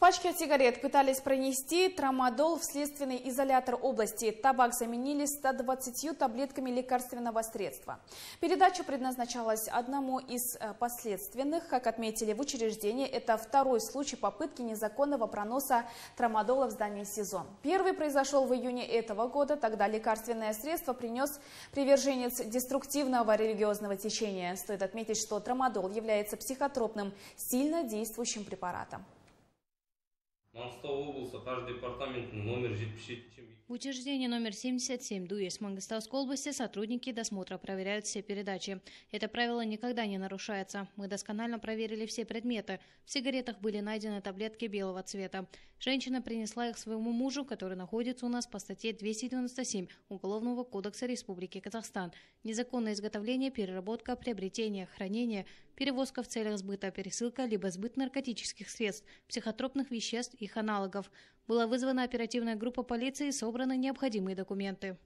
Пачки сигарет пытались пронести трамадол в следственный изолятор области. Табак заменили 120 таблетками лекарственного средства. Передача предназначалась одному из э, последственных. Как отметили в учреждении, это второй случай попытки незаконного проноса трамадола в здании СИЗО. Первый произошел в июне этого года. Тогда лекарственное средство принес приверженец деструктивного религиозного течения. Стоит отметить, что трамадол является психотропным, сильно действующим препаратом. маңғыстау облысы қаржы департаментінің номер жетпіс жетінші В учреждении номер 77 ДУИС Мангостауской области сотрудники досмотра проверяют все передачи. Это правило никогда не нарушается. Мы досконально проверили все предметы. В сигаретах были найдены таблетки белого цвета. Женщина принесла их своему мужу, который находится у нас по статье 297 Уголовного кодекса Республики Казахстан. Незаконное изготовление, переработка, приобретение, хранение, перевозка в целях сбыта, пересылка, либо сбыт наркотических средств, психотропных веществ, их аналогов. Была вызвана оперативная группа полиции и собраны необходимые документы.